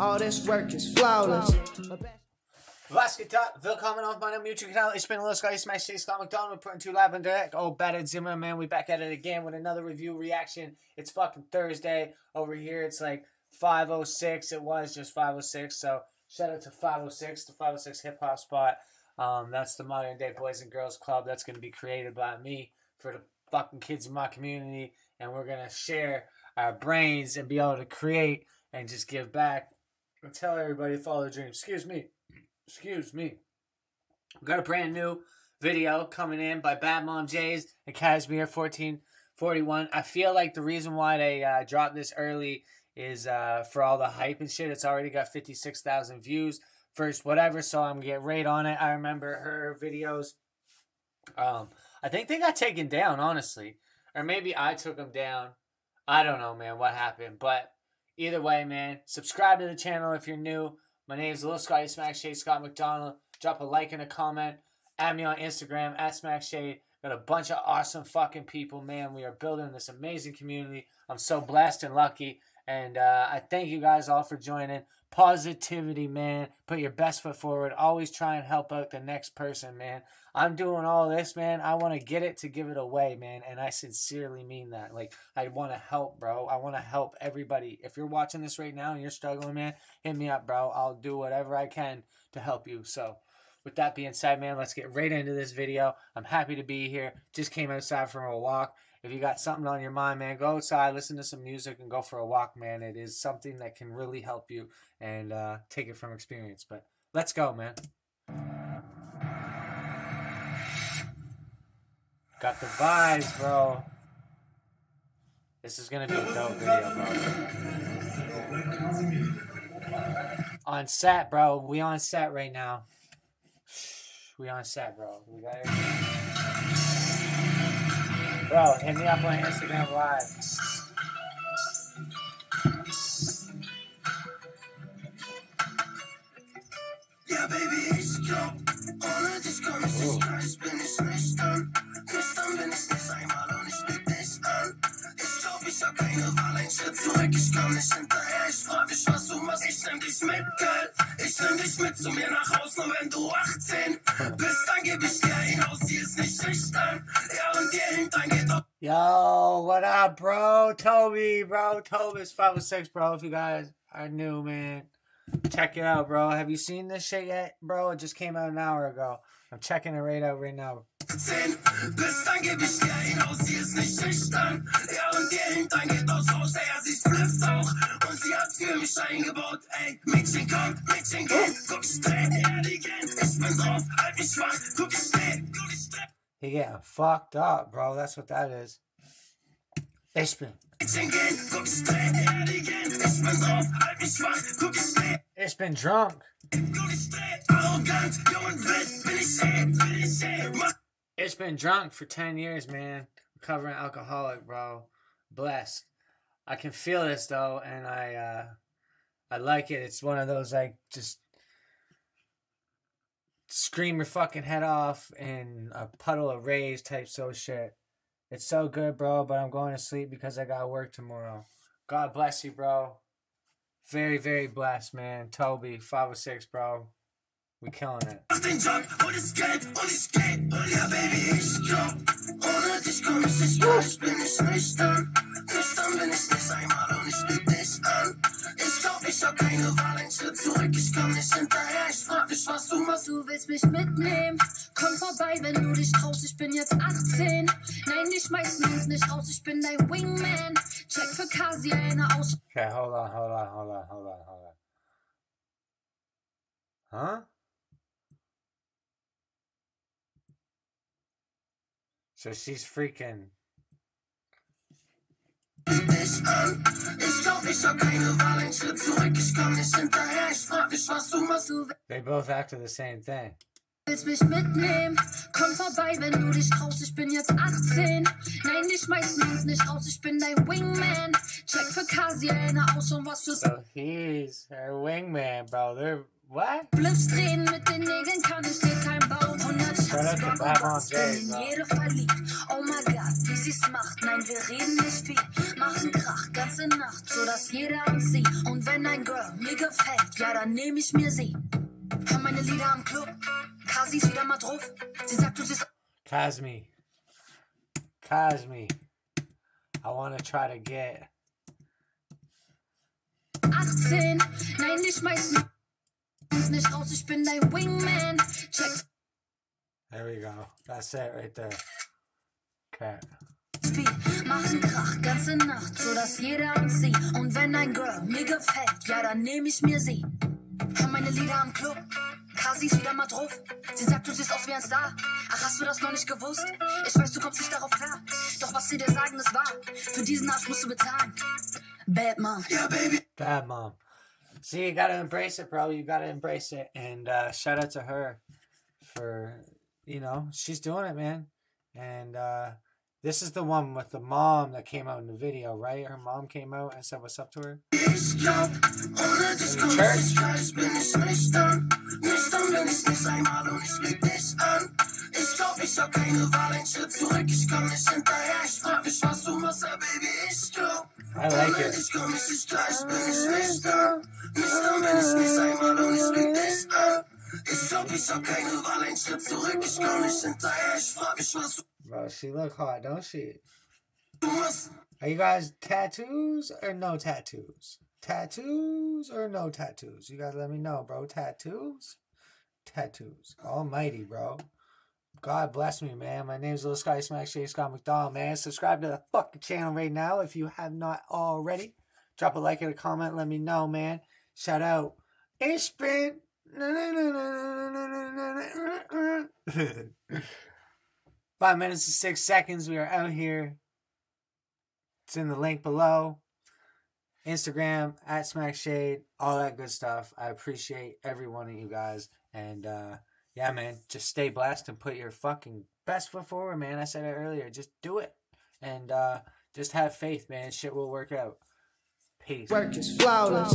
All this work is flawless. Was geht ab? Willkommen auf meinem YouTube-Kanal. Ich bin Lil Scotty Smash Scott McDonald. We're putting two live on direct. Oh, Batted Zimmer, man. We back at it again with another review reaction. It's fucking Thursday. Over here, it's like 5.06. It was just 5.06. So, shout out to 5.06, the 5.06 hip hop spot. Um, that's the modern day Boys and Girls Club that's going to be created by me for the fucking kids in my community. And we're going to share our brains and be able to create and just give back tell everybody to follow their dreams. Excuse me. Excuse me. We got a brand new video coming in by Badmómzjay and Kasimir 1441. I feel like the reason why they uh, dropped this early is uh, for all the hype and shit. It's already got 56,000 views. First, whatever, so I'm gonna get right on it. I remember her videos. Um, I think they got taken down, honestly. Or maybe I took them down. I don't know, man, what happened. But either way, man, subscribe to the channel if you're new. My name is Lil Scotty Smak Shade Scott McDonald. Drop a like and a comment. Add me on Instagram at Smak Shade. Got a bunch of awesome fucking people, man. We are building this amazing community. I'm so blessed and lucky. And uh, I thank you guys all for joining. Positivity, man. Put your best foot forward. Always try and help out the next person, man. I'm doing all this, man. I want to get it to give it away, man. And I sincerely mean that. Like, I want to help, bro. I want to help everybody. If you're watching this right now and you're struggling, man, hit me up, bro. I'll do whatever I can to help you. So, with that being said, man, let's get right into this video. I'm happy to be here. Just came outside from a walk. If you got something on your mind, man, go outside, listen to some music, and go for a walk, man. It is something that can really help you and uh, take it from experience. But let's go, man. Got the vibes, bro. This is gonna be a dope video, bro. On set, bro. We on set right now. We on set, bro. We got everything. Bro, hit me up on Instagram Live. Ja, Baby, ich bin nicht nüchtern. Nüchtern bin ich nicht einmal und ich lüg dich an. Ich glaub, ich hab keine Wahl, ein Schritt zurück, ich komm nicht hinterher. Ich frag dich, was du machst, ich nehm dich. Ich nehm dich mit zu mir nach Haus, nur wenn du 18 bist, dann geb ich dir hinaus, hier ist nicht schüchtern. Ja, und dir hintern geht auch. Yo, what up, bro? Toby, bro. Toby's 506, bro. If you guys are new, man, check it out, bro. Have you seen this shit yet, bro? It just came out an hour ago. I'm checking it right out right now. 10 bist, dann geb ich dir hinaus, hier ist nicht schüchtern. Ja, und dir hintern geht Haus, hat für mich eingebaut, ey, Mädchen kommt, Mädchen geht, guck straight, ja, die gehen. Ich bin drauf, halt mich wach, guck ich straight, guck ich straight. He getting fucked up, bro. That's what that is. Ich bin, Mädchen gehen, guck straight, ja, die gehen. Ich bin drauf, halt mich wach, guck ich straight. ich bin drunk. Guck ich straight, arrogant, jung und wild, bin ich ey, bin ich ey. Mach It's been drunk for 10 years, man. Recovering alcoholic, bro. Blessed. I can feel this though, and I uh I like it. It's one of those like just scream your fucking head off in a puddle of rage type so shit. It's so good, bro, but I'm going to sleep because I got work tomorrow. God bless you, bro. Very, very blessed, man. Toby, 506, bro. We killing it. Mitnehmen? Komm vorbei, wenn du dich traust. Ich bin jetzt 18. Nein, die schmeißen uns nicht raus. Ich bin dein Wingman. Check für Kasia eine Aus. Okay, hold on, hold on, hold on, hold on, hold on. Huh? So she's freaking. Ich glaub, ich hab keine Wahl, ein Schritt zurück, ich komm nicht hinterher. Ich frag was du machst. They both acted the same thing. Willst mich mitnehmen? Komm vorbei, wenn du dich traust. Ich bin jetzt 18. Nein, die schmeißen uns nicht raus. Ich bin dein Wingman. Check für Kasia eine Aus und was fürs So he's her wingman, bro. They're what? Blips drehen mit den Nägeln kann ich dir kein bauen. 100 Shout out to Schatz, Bad Mom Bambas, bin in jede verliebt. Oh my God, wie sie die's macht. Nein, wir reden nicht viel, machen Krach, ganze Nacht, so dass jeder uns sieht. Und wenn ein Girl mir gefällt, ja, dann nehm ich mir sie. Hör meine Lieder am Club, Kasi ist wieder mal drauf. Sie sagt, du siehst Kazmi. Kazmi. I want to try to get 18. Nein, ich schmeiß uns nicht raus, ich bin dein Wingman. Check There we go. That's it right there. Okay. machen Krach, ganze Nacht, so dass jeder uns sieht. Und wenn ein Girl mir gefällt, ja, dann nehm ich mir sie. Hör meine Lieder am Club, Kasi ist wieder mal drauf. Sie sagt, du siehst aus wie ein Star. Ach, hast du das noch nicht gewusst? Ich weiß, du kommst nicht darauf klar. Doch was sie dir sagen, ist wahr. Für diesen Arsch musst du bezahlen. Bad Mom. Ja, Baby. Bad mom. See, you gotta embrace it, bro. You gotta embrace it. And uh, shout out to her for, you know, she's doing it, man. And uh, this is the one with the mom that came out in the video, right? Her mom came out and said, What's up to her? Ich glaub, ohne dich nicht klar, ich bin nicht nüchtern. Nüchtern bin ich nicht einmal und ich lüg dich an. Ich glaub, ich hab keine Wahl, ein Schritt zurück, ich komm nicht hinterher. Ich frag mich, was du machst, ja, Baby, ich glaub. I like it. dich komm ich nicht ich bin nicht nüchtern. Nüchtern bin ich nicht einmal und ich lüg dich an. Ich glaub, ich hab keine Wahl, ein Schritt zurück, ich komm nicht hinterher. Ich frag mich, was Bro, she look hot, don't she? Are you guys tattoos or no tattoos? Tattoos or no tattoos? You guys let me know, bro. Tattoos? Tattoos. Almighty, bro. God bless me, man. My name's Little Scotty Smack Shady Scott McDonald, man. Subscribe to the fucking channel right now if you have not already. Drop a like and a comment. Let me know, man. Shout out. Ich bin. Five minutes and six seconds. We are out here. It's in the link below. Instagram at Smak Shade, all that good stuff. I appreciate every one of you guys. And uh yeah, man, just stay blessed and put your fucking best foot forward, man. I said it earlier. Just do it. And uh just have faith, man. Shit will work out. Peace. Work is flawless.